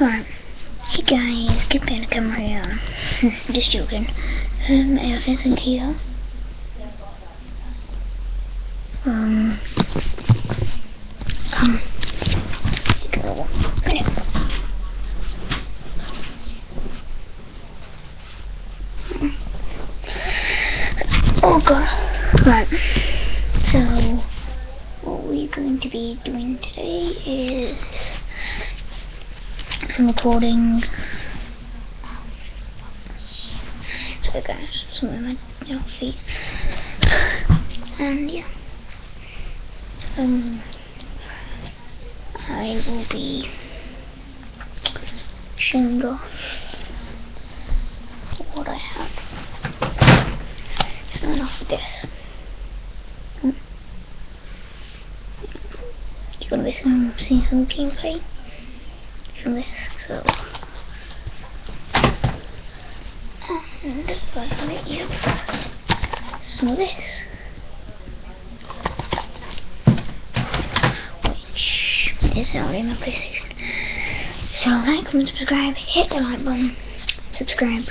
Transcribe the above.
Alright. Hey guys, get behind the camera here. Just joking. Um, elephants in here. Um. Um. Go. Oh god. Right. So, what we're going to be doing today is some recording. So guys, some of my you know, feet. And yeah. Um I will be showing off what I have. Starting off with this. Hmm. You're gonna be some, seeing some gameplay from this, so and finally you have some of this. Which is not in my PlayStation. So like, comment, subscribe, hit the like button, subscribe.